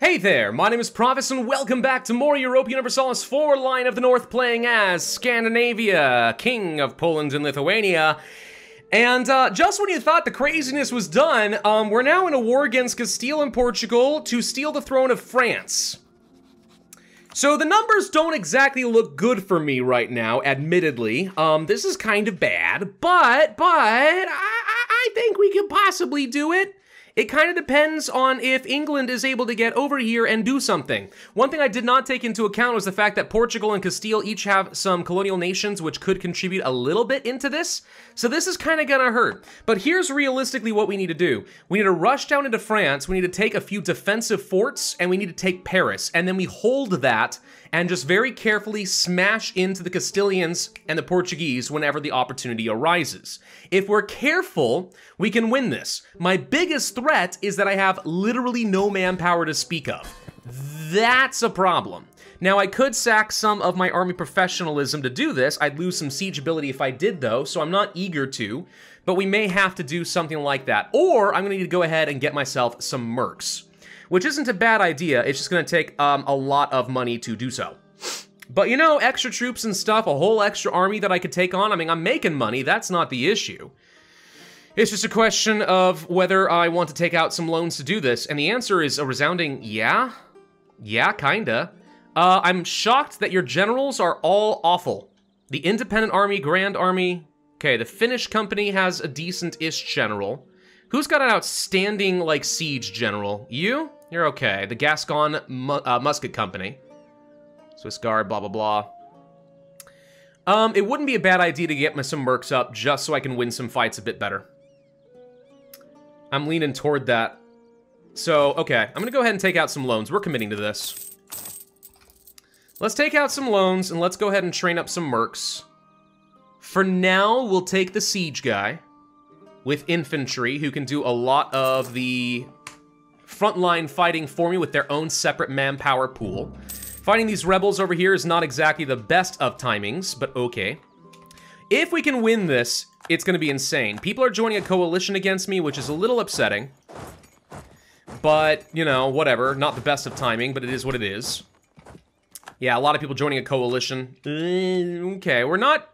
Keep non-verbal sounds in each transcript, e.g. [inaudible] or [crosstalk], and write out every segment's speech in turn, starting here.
Hey there, my name is Pravus and welcome back to more Europa Universalis 4 Lion of the North playing as Scandinavia, King of Poland and Lithuania. And uh, just when you thought the craziness was done, um, we're now in a war against Castile and Portugal to steal the throne of France. So the numbers don't exactly look good for me right now, admittedly. Um, this is kind of bad, but, but, I, I, I think we could possibly do it. It kind of depends on if England is able to get over here and do something. One thing I did not take into account was the fact that Portugal and Castile each have some colonial nations which could contribute a little bit into this. So this is kind of gonna hurt. But here's realistically what we need to do. We need to rush down into France, we need to take a few defensive forts, and we need to take Paris. And then we hold that and just very carefully smash into the Castilians and the Portuguese whenever the opportunity arises. If we're careful, we can win this. My biggest threat is that I have literally no manpower to speak of. That's a problem. Now, I could sack some of my army professionalism to do this. I'd lose some siege ability if I did, though, so I'm not eager to. But we may have to do something like that. Or I'm going to need to go ahead and get myself some mercs which isn't a bad idea. It's just going to take um, a lot of money to do so. But you know, extra troops and stuff, a whole extra army that I could take on, I mean, I'm making money, that's not the issue. It's just a question of whether I want to take out some loans to do this, and the answer is a resounding yeah. Yeah, kinda. Uh, I'm shocked that your generals are all awful. The Independent Army, Grand Army... Okay, the Finnish company has a decent-ish general. Who's got an outstanding, like, siege general? You? You're okay. The Gascon mu uh, Musket Company. Swiss Guard, blah, blah, blah. Um, it wouldn't be a bad idea to get my some mercs up just so I can win some fights a bit better. I'm leaning toward that. So, okay, I'm gonna go ahead and take out some loans. We're committing to this. Let's take out some loans, and let's go ahead and train up some mercs. For now, we'll take the siege guy with infantry, who can do a lot of the frontline fighting for me with their own separate manpower pool. Fighting these rebels over here is not exactly the best of timings, but okay. If we can win this, it's gonna be insane. People are joining a coalition against me, which is a little upsetting. But, you know, whatever. Not the best of timing, but it is what it is. Yeah, a lot of people joining a coalition. Uh, okay, we're not...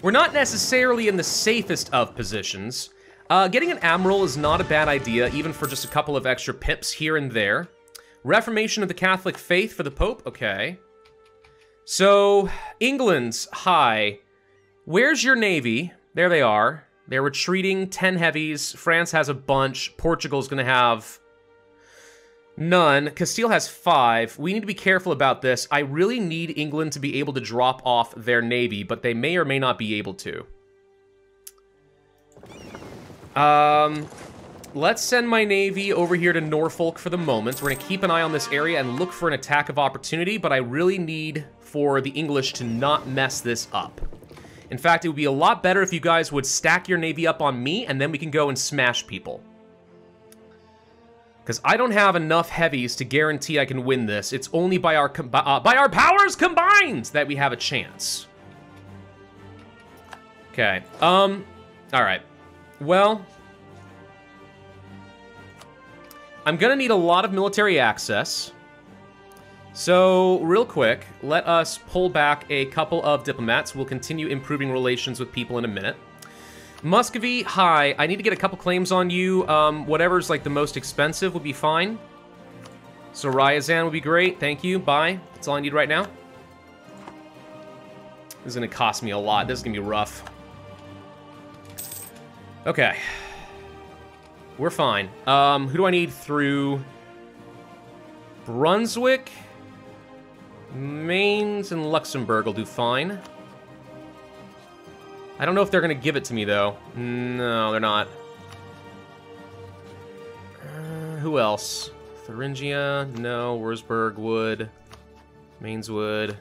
We're not necessarily in the safest of positions. Uh, getting an Admiral is not a bad idea, even for just a couple of extra pips here and there. Reformation of the Catholic faith for the Pope? Okay. So, England's high. Where's your navy? There they are. They're retreating, 10 heavies. France has a bunch. Portugal's gonna have none. Castile has five. We need to be careful about this. I really need England to be able to drop off their navy, but they may or may not be able to. Um, let's send my navy over here to Norfolk for the moment. We're going to keep an eye on this area and look for an attack of opportunity, but I really need for the English to not mess this up. In fact, it would be a lot better if you guys would stack your navy up on me, and then we can go and smash people. Because I don't have enough heavies to guarantee I can win this. It's only by our uh, by our powers combined that we have a chance. Okay. Um. All right. Well, I'm gonna need a lot of military access. So, real quick, let us pull back a couple of diplomats. We'll continue improving relations with people in a minute. Muscovy, hi. I need to get a couple claims on you. Um, whatever's like the most expensive would be fine. So Ryazan would be great. Thank you. Bye. That's all I need right now. This is gonna cost me a lot. This is gonna be rough. Okay. We're fine. Um, who do I need through Brunswick? Mainz and Luxembourg will do fine. I don't know if they're going to give it to me, though. No, they're not. Uh, who else? Thuringia? No. Wurzburg would. Mainz would.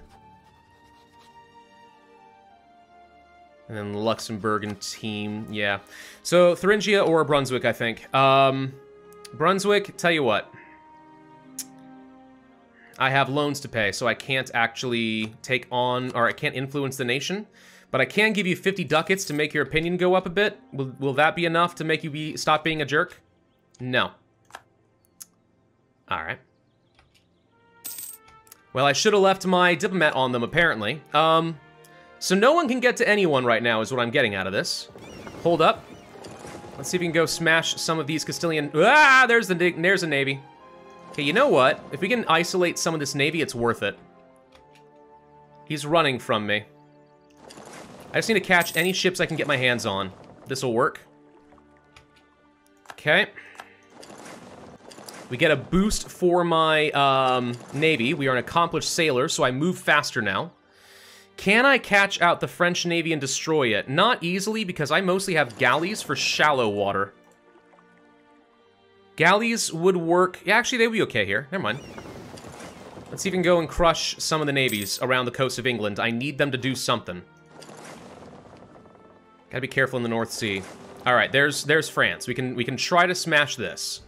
And then Luxembourg and team, yeah. So Thuringia or Brunswick, I think. Um, Brunswick, tell you what. I have loans to pay, so I can't actually take on, or I can't influence the nation. But I can give you 50 ducats to make your opinion go up a bit. Will, will that be enough to make you be stop being a jerk? No. Alright. Well, I should have left my diplomat on them, apparently. Um, so no one can get to anyone right now is what I'm getting out of this. Hold up. Let's see if we can go smash some of these Castilian... Ah, there's the there's a navy. Okay, you know what? If we can isolate some of this navy, it's worth it. He's running from me. I just need to catch any ships I can get my hands on. This'll work. Okay. We get a boost for my um, navy. We are an accomplished sailor, so I move faster now. Can I catch out the French navy and destroy it? Not easily, because I mostly have galleys for shallow water. Galleys would work... Yeah, actually, they'd be okay here. Never mind. Let's even go and crush some of the navies around the coast of England. I need them to do something. Gotta be careful in the North Sea. All right, there's there's France. We can we can try to smash this.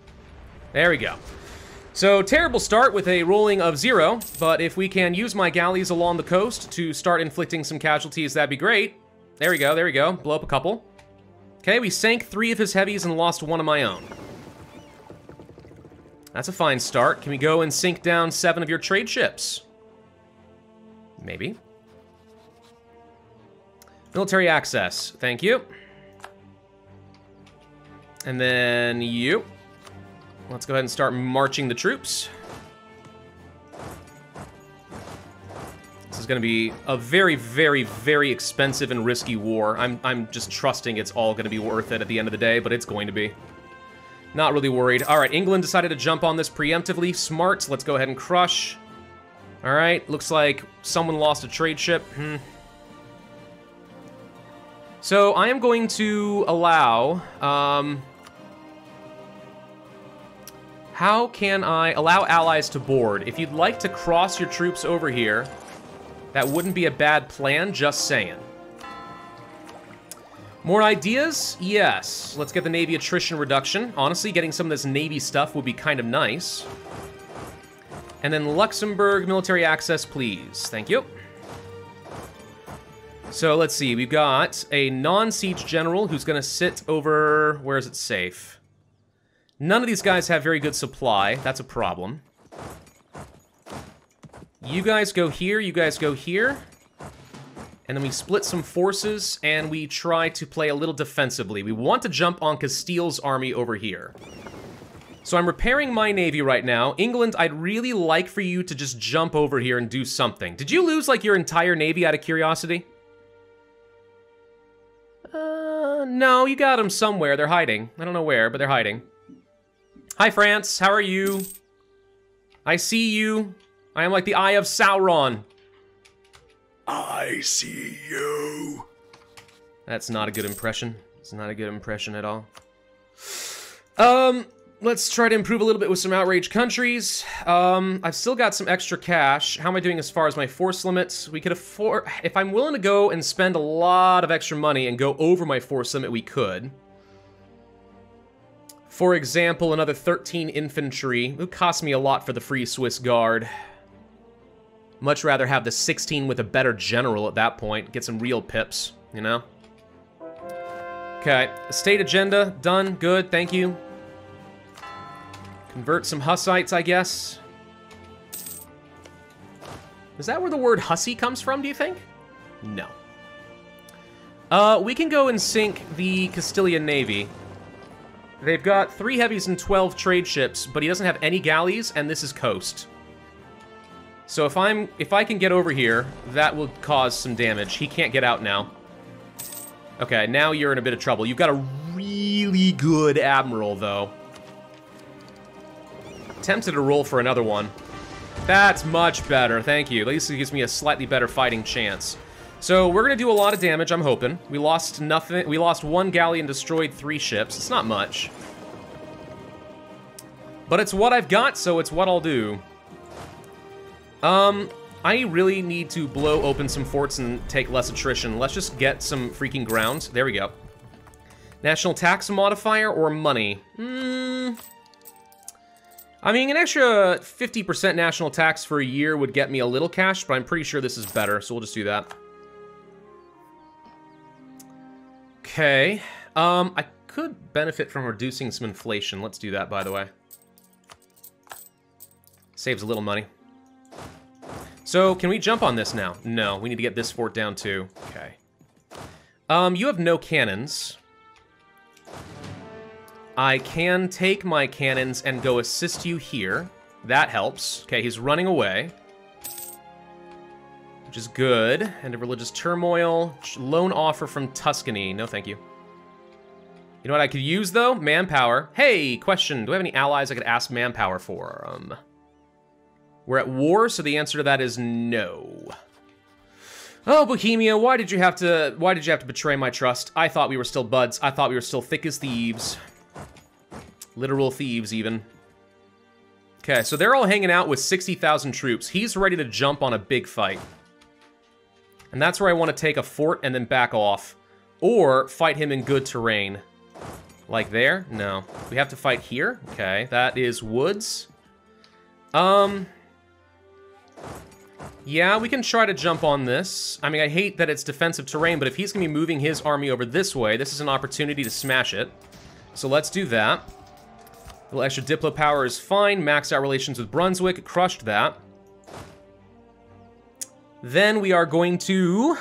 There we go. So, terrible start with a rolling of zero, but if we can use my galleys along the coast to start inflicting some casualties, that'd be great. There we go, there we go. Blow up a couple. Okay, we sank three of his heavies and lost one of my own. That's a fine start. Can we go and sink down seven of your trade ships? Maybe. Military access. Thank you. And then you. Let's go ahead and start marching the troops. This is going to be a very, very, very expensive and risky war. I'm, I'm just trusting it's all going to be worth it at the end of the day, but it's going to be. Not really worried. All right, England decided to jump on this preemptively. Smart. Let's go ahead and crush. All right, looks like someone lost a trade ship. Hmm. So I am going to allow... Um, how can I allow allies to board? If you'd like to cross your troops over here, that wouldn't be a bad plan, just saying. More ideas? Yes. Let's get the Navy attrition reduction. Honestly, getting some of this Navy stuff would be kind of nice. And then Luxembourg military access, please. Thank you. So let's see. We've got a non-siege general who's going to sit over... Where is it safe? None of these guys have very good supply. That's a problem. You guys go here, you guys go here. And then we split some forces, and we try to play a little defensively. We want to jump on Castile's army over here. So I'm repairing my navy right now. England, I'd really like for you to just jump over here and do something. Did you lose, like, your entire navy out of curiosity? Uh, no, you got them somewhere. They're hiding. I don't know where, but they're hiding. Hi, France. How are you? I see you. I am like the Eye of Sauron. I see you. That's not a good impression. It's not a good impression at all. Um, let's try to improve a little bit with some outrage countries. Um, I've still got some extra cash. How am I doing as far as my force limits? We could afford... If I'm willing to go and spend a lot of extra money and go over my force limit, we could. For example, another 13 infantry. It cost me a lot for the Free Swiss Guard. Much rather have the 16 with a better general at that point. Get some real pips, you know? Okay, state agenda, done, good, thank you. Convert some Hussites, I guess. Is that where the word hussy comes from, do you think? No. Uh, we can go and sink the Castilian Navy. They've got three heavies and 12 trade ships, but he doesn't have any galleys, and this is coast. So if I'm if I can get over here, that will cause some damage. He can't get out now. Okay, now you're in a bit of trouble. You've got a really good admiral, though. Tempted to roll for another one. That's much better, thank you. At least it gives me a slightly better fighting chance. So we're gonna do a lot of damage, I'm hoping. We lost nothing. We lost one galley and destroyed three ships. It's not much. But it's what I've got, so it's what I'll do. Um, I really need to blow open some forts and take less attrition. Let's just get some freaking ground. There we go. National tax modifier or money? Hmm. I mean, an extra 50% national tax for a year would get me a little cash, but I'm pretty sure this is better, so we'll just do that. Okay. Um, I could benefit from reducing some inflation. Let's do that, by the way. Saves a little money. So, can we jump on this now? No, we need to get this fort down too. Okay. Um, you have no cannons. I can take my cannons and go assist you here. That helps. Okay, he's running away. Which is good. End of religious turmoil. Loan offer from Tuscany. No, thank you. You know what I could use, though? Manpower. Hey, question. Do I have any allies I could ask manpower for? Um, we're at war, so the answer to that is no. Oh, Bohemia, why did you have to why did you have to betray my trust? I thought we were still buds. I thought we were still thick as thieves. Literal thieves, even. Okay, so they're all hanging out with 60,000 troops. He's ready to jump on a big fight. And that's where I want to take a fort and then back off. Or fight him in good terrain. Like there? No. We have to fight here? Okay, that is woods. Um... Yeah, we can try to jump on this. I mean, I hate that it's defensive terrain, but if he's going to be moving his army over this way, this is an opportunity to smash it. So let's do that. A little extra Diplo power is fine. Max out relations with Brunswick. Crushed that. Then we are going to...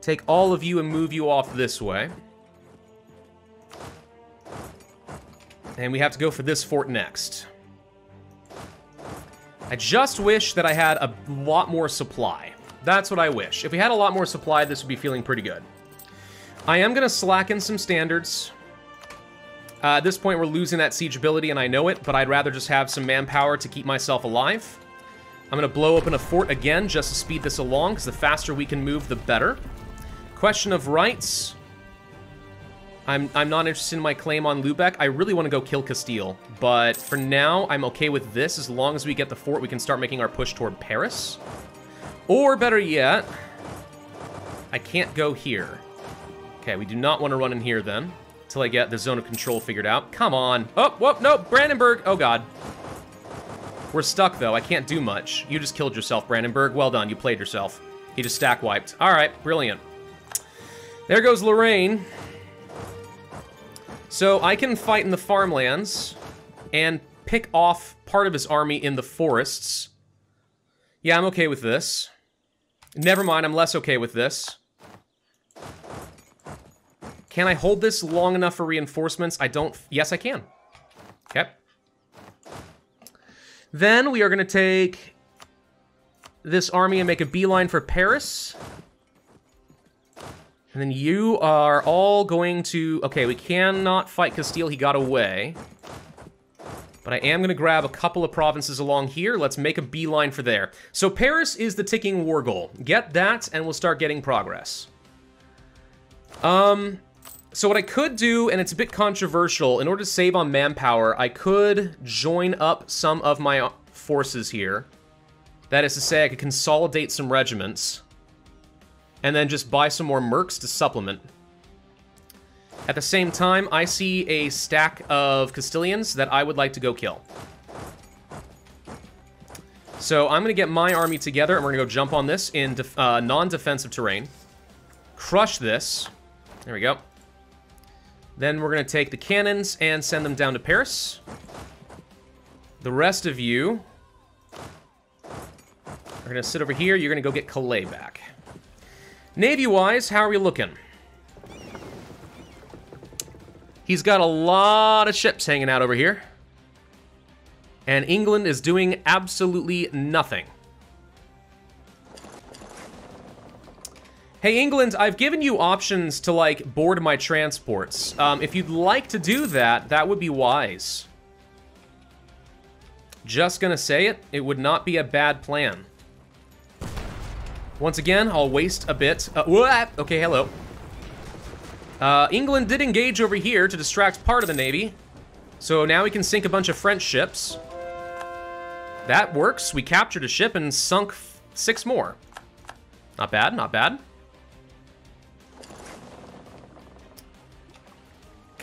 Take all of you and move you off this way. And we have to go for this fort next. I just wish that I had a lot more supply. That's what I wish. If we had a lot more supply, this would be feeling pretty good. I am going to slacken some standards. Uh, at this point, we're losing that siege ability, and I know it, but I'd rather just have some manpower to keep myself alive. I'm going to blow open a fort again just to speed this along, because the faster we can move, the better. Question of rights. I'm, I'm not interested in my claim on Lubeck. I really want to go kill Castile. But for now, I'm okay with this. As long as we get the fort, we can start making our push toward Paris. Or better yet, I can't go here. Okay, we do not want to run in here then. Until I get the zone of control figured out. Come on. Oh, whoop, no, Brandenburg. Oh, God. We're stuck, though. I can't do much. You just killed yourself, Brandenburg. Well done. You played yourself. He just stack wiped. All right, brilliant. There goes Lorraine. So I can fight in the farmlands and pick off part of his army in the forests. Yeah, I'm okay with this. Never mind, I'm less okay with this. Can I hold this long enough for reinforcements? I don't... Yes, I can. Then we are going to take this army and make a beeline for Paris. And then you are all going to... Okay, we cannot fight Castile. He got away. But I am going to grab a couple of provinces along here. Let's make a beeline for there. So Paris is the ticking war goal. Get that, and we'll start getting progress. Um, so what I could do, and it's a bit controversial, in order to save on manpower, I could join up some of my forces here. That is to say, I could consolidate some regiments and then just buy some more mercs to supplement. At the same time, I see a stack of Castilians that I would like to go kill. So I'm going to get my army together, and we're going to go jump on this in uh, non-defensive terrain. Crush this. There we go. Then we're going to take the cannons and send them down to Paris. The rest of you are going to sit over here. You're going to go get Calais back. Navy-wise, how are we looking? He's got a lot of ships hanging out over here. And England is doing absolutely nothing. Hey, England, I've given you options to, like, board my transports. Um, if you'd like to do that, that would be wise. Just gonna say it, it would not be a bad plan. Once again, I'll waste a bit. Uh, okay, hello. Uh, England did engage over here to distract part of the Navy. So now we can sink a bunch of French ships. That works. We captured a ship and sunk six more. Not bad, not bad.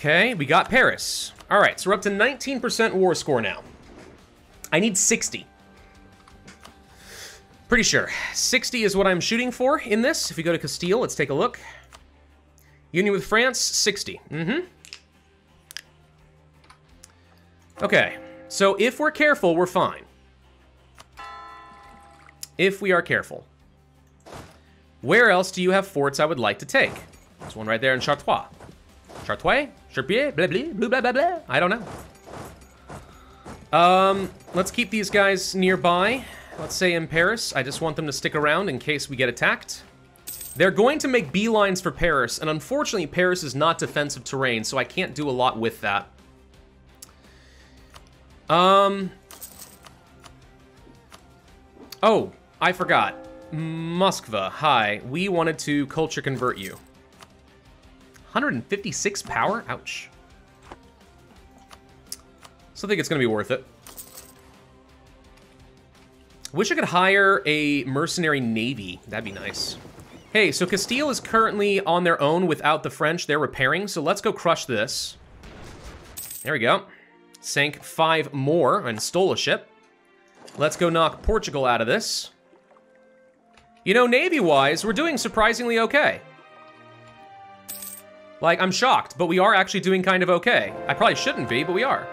Okay, we got Paris. All right, so we're up to 19% war score now. I need 60. Pretty sure. 60 is what I'm shooting for in this. If we go to Castile, let's take a look. Union with France, 60. Mm-hmm. Okay, so if we're careful, we're fine. if we are careful. Where else do you have forts I would like to take? There's one right there in Chartrois? Charpier? Blah, blah, blah, blah, blah, blah. I don't know. Um, let's keep these guys nearby. Let's say in Paris. I just want them to stick around in case we get attacked. They're going to make beelines for Paris, and unfortunately Paris is not defensive terrain, so I can't do a lot with that. Um... Oh, I forgot. Moskva, hi. We wanted to culture convert you. 156 power? Ouch. So I think it's going to be worth it. Wish I could hire a mercenary navy. That'd be nice. Hey, so Castile is currently on their own without the French. They're repairing, so let's go crush this. There we go. Sank five more and stole a ship. Let's go knock Portugal out of this. You know, Navy-wise, we're doing surprisingly okay. Like, I'm shocked, but we are actually doing kind of okay. I probably shouldn't be, but we are.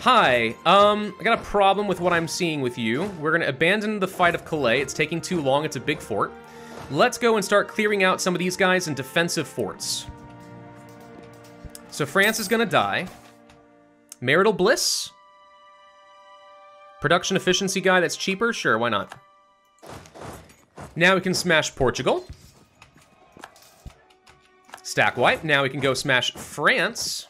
Hi, um, I got a problem with what I'm seeing with you. We're gonna abandon the fight of Calais. It's taking too long, it's a big fort. Let's go and start clearing out some of these guys in defensive forts. So France is gonna die. Marital Bliss? Production efficiency guy that's cheaper? Sure, why not? Now we can smash Portugal. Stack wipe. Now we can go smash France.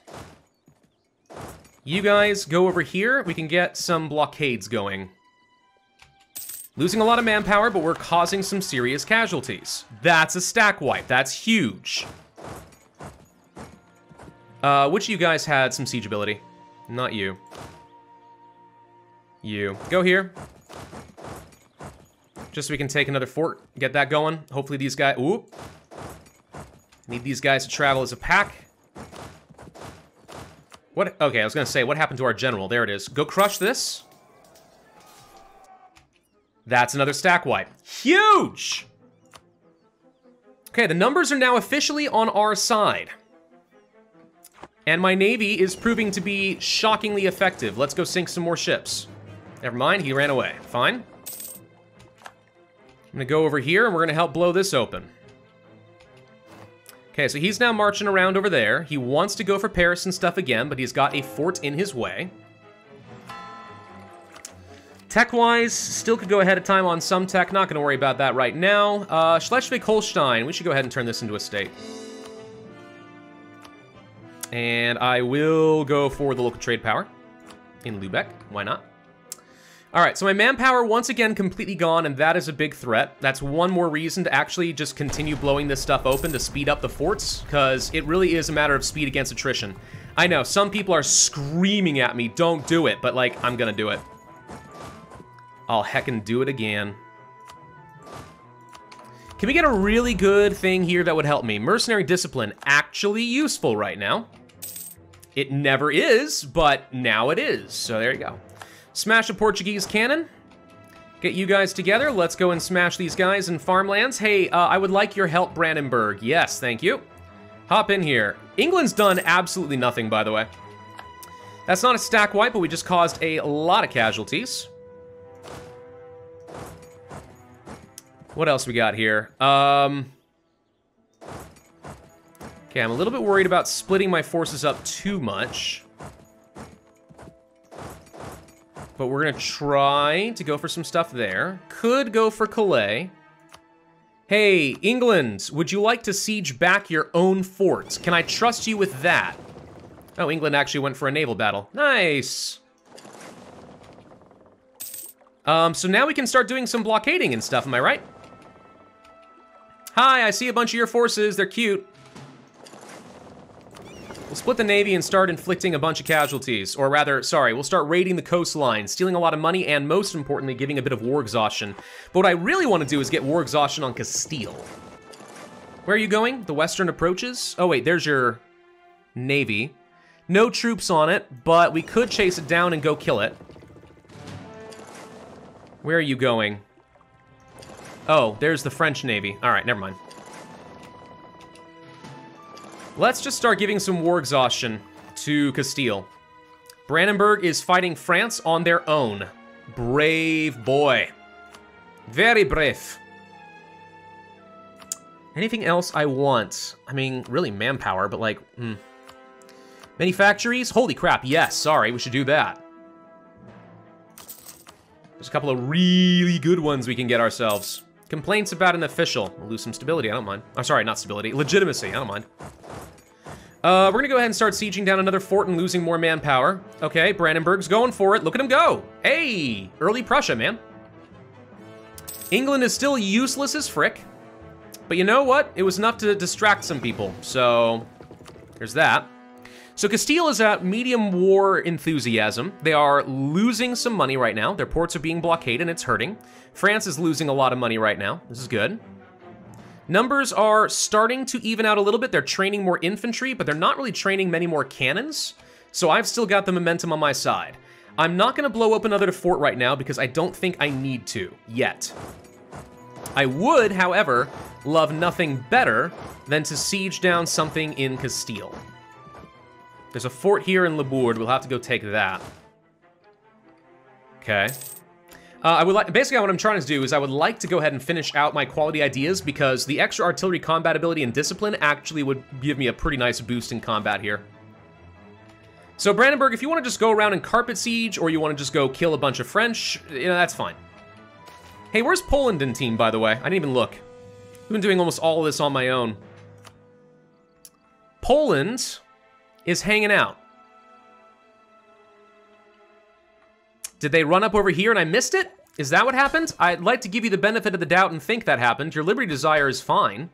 You guys go over here. We can get some blockades going. Losing a lot of manpower, but we're causing some serious casualties. That's a stack wipe. That's huge. Uh, which of you guys had some siege ability? Not you. You. Go here. Just so we can take another fort, get that going. Hopefully these guys... Ooh. Need these guys to travel as a pack. What? Okay, I was gonna say, what happened to our general? There it is. Go crush this. That's another stack wipe. Huge! Okay, the numbers are now officially on our side. And my navy is proving to be shockingly effective. Let's go sink some more ships. Never mind, he ran away. Fine. I'm gonna go over here and we're gonna help blow this open. Okay, so he's now marching around over there. He wants to go for Paris and stuff again, but he's got a fort in his way. Tech-wise, still could go ahead of time on some tech. Not gonna worry about that right now. Uh, Schleswig-Holstein, we should go ahead and turn this into a state. And I will go for the local trade power in Lubeck. Why not? All right, so my manpower once again completely gone, and that is a big threat. That's one more reason to actually just continue blowing this stuff open to speed up the forts, because it really is a matter of speed against attrition. I know, some people are screaming at me, don't do it, but like, I'm gonna do it. I'll heckin' do it again. Can we get a really good thing here that would help me? Mercenary Discipline, actually useful right now. It never is, but now it is, so there you go. Smash a Portuguese cannon. Get you guys together. Let's go and smash these guys in farmlands. Hey, uh, I would like your help, Brandenburg. Yes, thank you. Hop in here. England's done absolutely nothing, by the way. That's not a stack wipe, but we just caused a lot of casualties. What else we got here? Um... Okay, I'm a little bit worried about splitting my forces up too much. But we're gonna try to go for some stuff there. Could go for Calais. Hey, England, would you like to siege back your own forts? Can I trust you with that? Oh, England actually went for a naval battle. Nice. Um, so now we can start doing some blockading and stuff, am I right? Hi, I see a bunch of your forces. They're cute. Split the Navy and start inflicting a bunch of casualties. Or rather, sorry, we'll start raiding the coastline, stealing a lot of money, and most importantly, giving a bit of war exhaustion. But what I really want to do is get war exhaustion on Castile. Where are you going? The western approaches? Oh wait, there's your Navy. No troops on it, but we could chase it down and go kill it. Where are you going? Oh, there's the French Navy. All right, never mind. Let's just start giving some war exhaustion to Castile. Brandenburg is fighting France on their own. Brave boy. Very brave. Anything else I want? I mean, really manpower, but like, hmm. Many factories? Holy crap, yes, sorry, we should do that. There's a couple of really good ones we can get ourselves. Complaints about an official. We'll lose some stability, I don't mind. I'm oh, sorry, not stability. Legitimacy, I don't mind. Uh, we're gonna go ahead and start sieging down another fort and losing more manpower. Okay, Brandenburg's going for it. Look at him go. Hey, early Prussia, man. England is still useless as frick. But you know what? It was enough to distract some people, so there's that. So Castile is at medium war enthusiasm. They are losing some money right now. Their ports are being blockaded and it's hurting. France is losing a lot of money right now. This is good. Numbers are starting to even out a little bit. They're training more infantry, but they're not really training many more cannons. So I've still got the momentum on my side. I'm not going to blow up another fort right now because I don't think I need to yet. I would, however, love nothing better than to siege down something in Castile. There's a fort here in Labourd. We'll have to go take that. Okay. Uh, I would like, basically what I'm trying to do is I would like to go ahead and finish out my quality ideas because the extra artillery combat ability and discipline actually would give me a pretty nice boost in combat here. So Brandenburg, if you want to just go around and carpet siege or you want to just go kill a bunch of French, you know, that's fine. Hey, where's Poland in team, by the way? I didn't even look. I've been doing almost all of this on my own. Poland is hanging out. Did they run up over here and I missed it? Is that what happened? I'd like to give you the benefit of the doubt and think that happened. Your Liberty Desire is fine.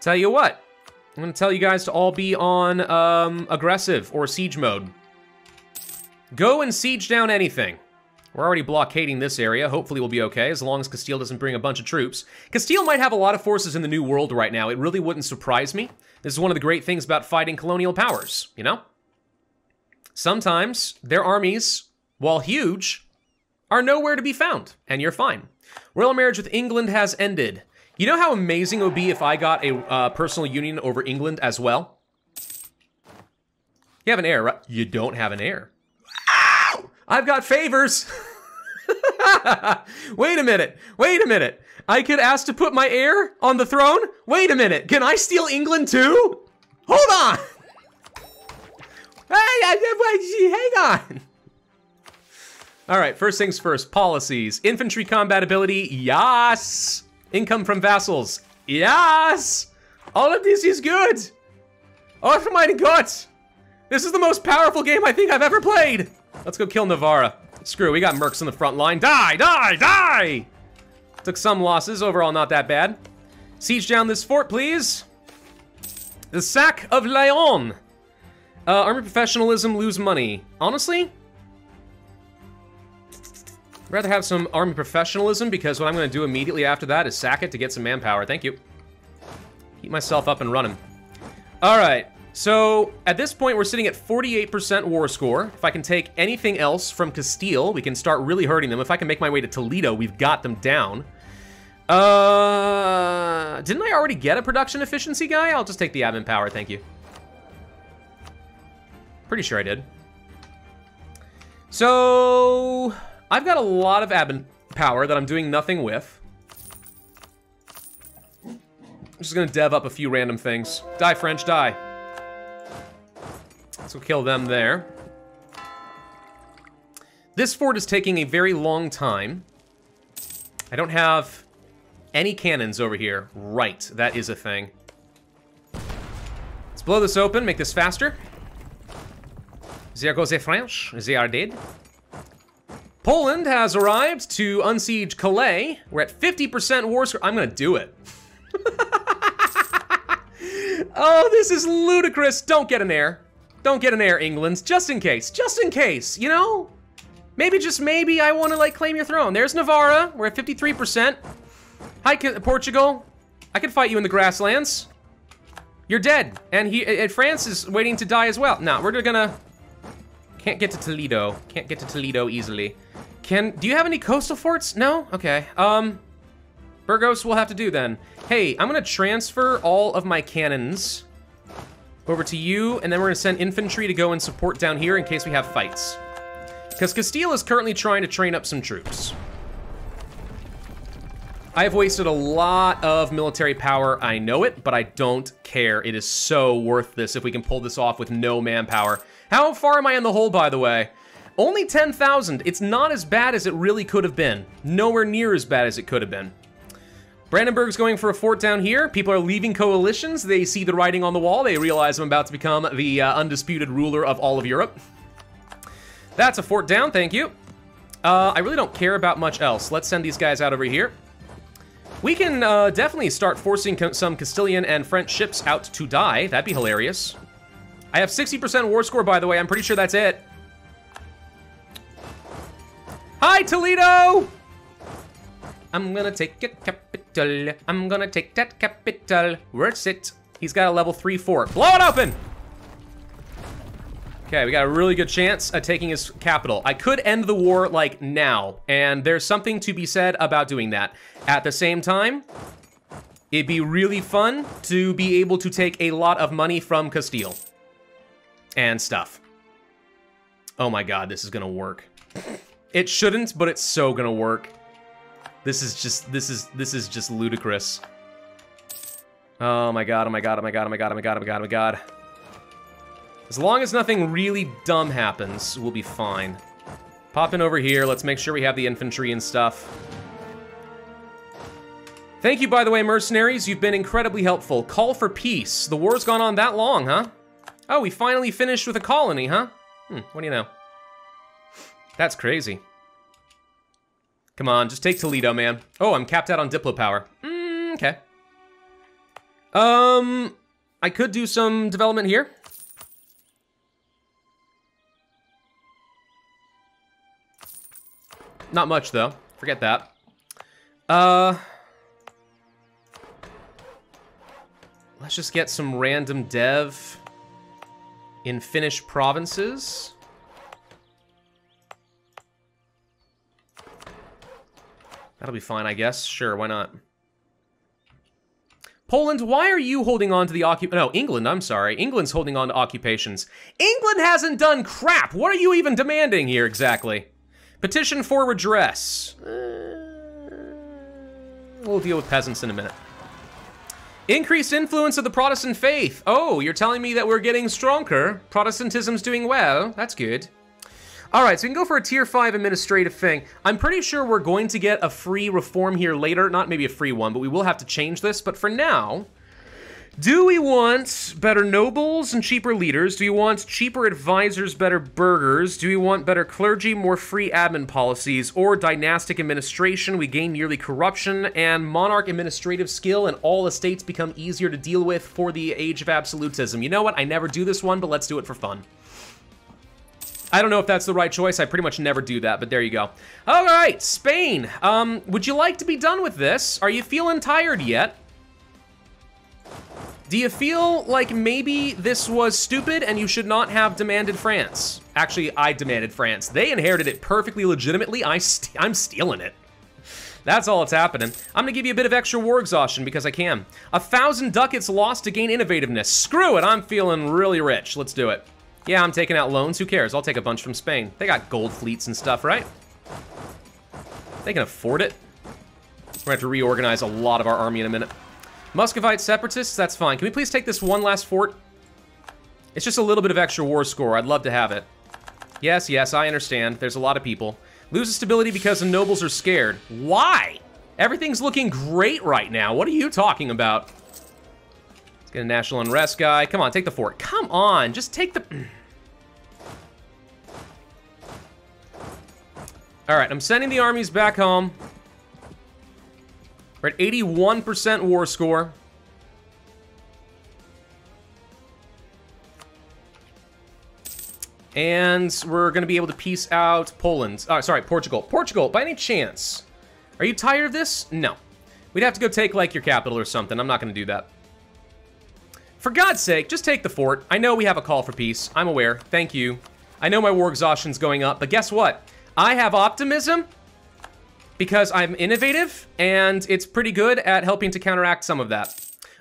Tell you what, I'm gonna tell you guys to all be on um, aggressive or siege mode. Go and siege down anything. We're already blockading this area. Hopefully we'll be okay, as long as Castile doesn't bring a bunch of troops. Castile might have a lot of forces in the New World right now. It really wouldn't surprise me. This is one of the great things about fighting colonial powers, you know? Sometimes their armies, while huge, are nowhere to be found, and you're fine. Royal marriage with England has ended. You know how amazing it would be if I got a uh, personal union over England as well? You have an heir, right? You don't have an heir. I've got favors. [laughs] Wait a minute. Wait a minute. I could ask to put my heir on the throne? Wait a minute. Can I steal England too? Hold on. Hey, hang on. All right, first things first, policies. Infantry combat ability, yes. Income from vassals, yes. All of this is good. Oh my god. This is the most powerful game I think I've ever played. Let's go kill Navarra. Screw, we got mercs in the front line. Die, die, die! Took some losses, overall not that bad. Siege down this fort, please. The sack of Lyon. Uh, army professionalism, lose money. Honestly, I'd rather have some army professionalism because what I'm going to do immediately after that is sack it to get some manpower. Thank you. Keep myself up and running. All right. So at this point, we're sitting at 48% war score. If I can take anything else from Castile, we can start really hurting them. If I can make my way to Toledo, we've got them down. Uh, didn't I already get a production efficiency guy? I'll just take the admin power, thank you. Pretty sure I did. So, I've got a lot of admin power that I'm doing nothing with. I'm just gonna dev up a few random things. Die, French, die. Let's kill them there. This fort is taking a very long time. I don't have any cannons over here. Right, that is a thing. Let's blow this open, make this faster. There goes the French. They are dead. Poland has arrived to unsiege Calais. We're at 50% war score. I'm gonna do it. [laughs] oh, this is ludicrous. Don't get an heir. Don't get an heir, England. Just in case. Just in case, you know? Maybe, just maybe, I want to, like, claim your throne. There's Navarra. We're at 53%. Hi, Portugal. I can fight you in the grasslands. You're dead. And he, and France is waiting to die as well. Now, we're gonna can't get to Toledo. Can't get to Toledo easily. Can, do you have any coastal forts? No? Okay. Um, Burgos will have to do then. Hey, I'm gonna transfer all of my cannons over to you, and then we're gonna send infantry to go and support down here in case we have fights. Because Castile is currently trying to train up some troops. I have wasted a lot of military power, I know it, but I don't care. It is so worth this if we can pull this off with no manpower. How far am I in the hole, by the way? Only 10,000. It's not as bad as it really could have been. Nowhere near as bad as it could have been. Brandenburg's going for a fort down here. People are leaving coalitions. They see the writing on the wall. They realize I'm about to become the uh, undisputed ruler of all of Europe. That's a fort down, thank you. Uh, I really don't care about much else. Let's send these guys out over here. We can uh, definitely start forcing some Castilian and French ships out to die. That'd be hilarious. I have 60% war score, by the way. I'm pretty sure that's it. Hi, Toledo! I'm gonna take a capital. I'm gonna take that capital. Where's it? He's got a level 3 fort. Blow it open! Okay, we got a really good chance at taking his capital. I could end the war, like, now, and there's something to be said about doing that. At the same time, it'd be really fun to be able to take a lot of money from Castile. And stuff. Oh my god, this is gonna work. It shouldn't, but it's so gonna work. This is just, this is, this is just ludicrous. Oh my god, oh my god, oh my god, oh my god, oh my god, oh my god, oh my god. As long as nothing really dumb happens, we'll be fine. Pop in over here, let's make sure we have the infantry and stuff. Thank you, by the way, mercenaries. You've been incredibly helpful. Call for peace. The war's gone on that long, huh? Oh, we finally finished with a colony, huh? Hmm, what do you know? That's crazy. Come on, just take Toledo, man. Oh, I'm capped out on Diplo power. Mm, okay. Um, I could do some development here. Not much, though. Forget that. Uh... Let's just get some random dev in Finnish provinces. That'll be fine, I guess. Sure, why not? Poland, why are you holding on to the occup- No, England, I'm sorry. England's holding on to occupations. England hasn't done crap! What are you even demanding here, exactly? Petition for redress. Uh, we'll deal with peasants in a minute. Increased influence of the Protestant faith. Oh, you're telling me that we're getting stronger? Protestantism's doing well. That's good. All right, so we can go for a tier five administrative thing. I'm pretty sure we're going to get a free reform here later. Not maybe a free one, but we will have to change this. But for now, do we want better nobles and cheaper leaders? Do we want cheaper advisors, better burghers? Do we want better clergy, more free admin policies, or dynastic administration? We gain yearly corruption and monarch administrative skill, and all estates become easier to deal with for the age of absolutism. You know what? I never do this one, but let's do it for fun. I don't know if that's the right choice. I pretty much never do that, but there you go. All right, Spain. Um, would you like to be done with this? Are you feeling tired yet? Do you feel like maybe this was stupid and you should not have demanded France? Actually, I demanded France. They inherited it perfectly legitimately. I st I'm stealing it. That's all that's happening. I'm gonna give you a bit of extra war exhaustion because I can. A thousand ducats lost to gain innovativeness. Screw it, I'm feeling really rich. Let's do it. Yeah, I'm taking out loans. Who cares? I'll take a bunch from Spain. They got gold fleets and stuff, right? They can afford it. We're gonna have to reorganize a lot of our army in a minute. Muscovite separatists, that's fine. Can we please take this one last fort? It's just a little bit of extra war score. I'd love to have it. Yes, yes, I understand. There's a lot of people. Loses stability because the nobles are scared. Why? Everything's looking great right now. What are you talking about? Get a national unrest guy. Come on, take the fort. Come on, just take the... [clears throat] All right, I'm sending the armies back home. We're at 81% war score. And we're gonna be able to piece out Poland. Oh, sorry, Portugal. Portugal, by any chance, are you tired of this? No. We'd have to go take, like, your capital or something. I'm not gonna do that. For God's sake, just take the fort. I know we have a call for peace. I'm aware. Thank you. I know my war exhaustion's going up, but guess what? I have optimism because I'm innovative, and it's pretty good at helping to counteract some of that.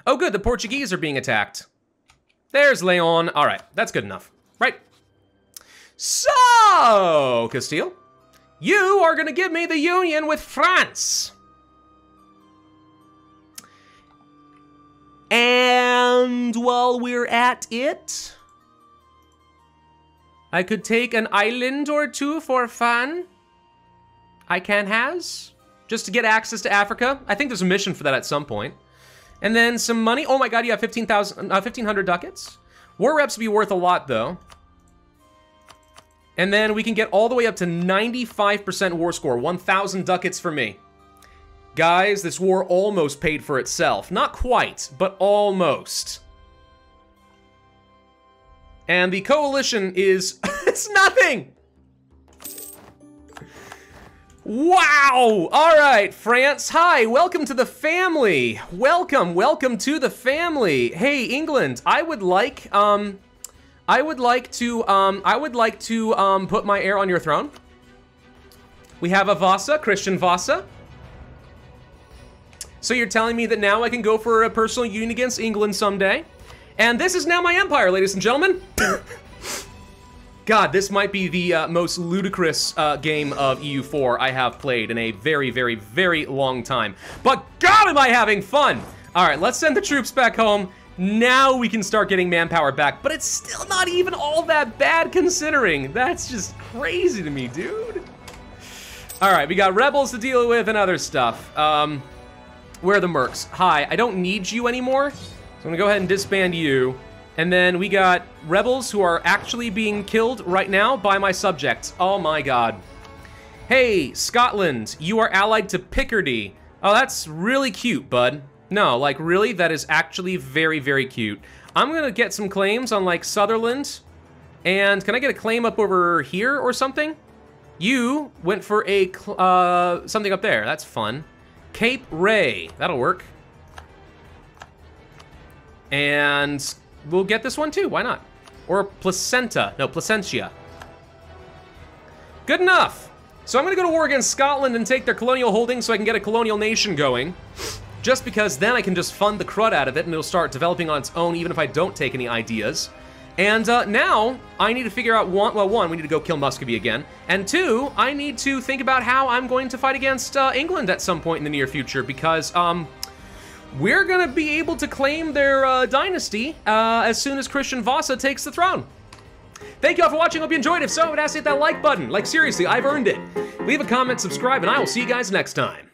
Oh good, the Portuguese are being attacked. There's Leon. All right, that's good enough, right? So, Castile, you are gonna give me the union with France. And while we're at it, I could take an island or two for fun. Canarias just to get access to Africa. I think there's a mission for that at some point. And then some money. Oh my god, you have 15,000, uh, 1,500 ducats. War reps be worth a lot though. And then we can get all the way up to 95% war score. 1,000 ducats for me. Guys, this war almost paid for itself. Not quite, but almost. And the coalition is... [laughs] it's nothing! Wow! All right, France. Hi, welcome to the family. Welcome, welcome to the family. Hey, England, I would like, um, I would like to, um, I would like to, um, put my heir on your throne. We have a Vasa, Christian Vasa. So you're telling me that now I can go for a personal union against England someday? And this is now my empire, ladies and gentlemen. [coughs] God, this might be the uh, most ludicrous uh, game of EU4 I have played in a very, very, very long time. But God, am I having fun! All right, let's send the troops back home. Now we can start getting manpower back, but it's still not even all that bad considering. That's just crazy to me, dude. All right, we got rebels to deal with and other stuff. Um, where are the mercs? Hi, I don't need you anymore, so I'm gonna go ahead and disband you. And then we got rebels who are actually being killed right now by my subjects. Oh my god. Hey, Scotland, you are allied to Picardy. Oh, that's really cute, bud. No, like really, that is actually very, very cute. I'm gonna get some claims on like Sutherland. And can I get a claim up over here or something? You went for a, uh, something up there. That's fun. Cape Ray, that'll work. And we'll get this one too, why not? Or Placenta, no, Placentia. Good enough. So I'm gonna go to war against Scotland and take their colonial holdings so I can get a colonial nation going. Just because then I can just fund the crud out of it and it'll start developing on its own even if I don't take any ideas. And uh, now I need to figure out one, well, one, we need to go kill Muscovy again. And two, I need to think about how I'm going to fight against uh, England at some point in the near future because, um, we're gonna be able to claim their uh, dynasty uh, as soon as Christian Vasa takes the throne. Thank you all for watching. Hope you enjoyed. If so, I would ask you to hit that like button. Like seriously, I've earned it. Leave a comment, subscribe, and I will see you guys next time.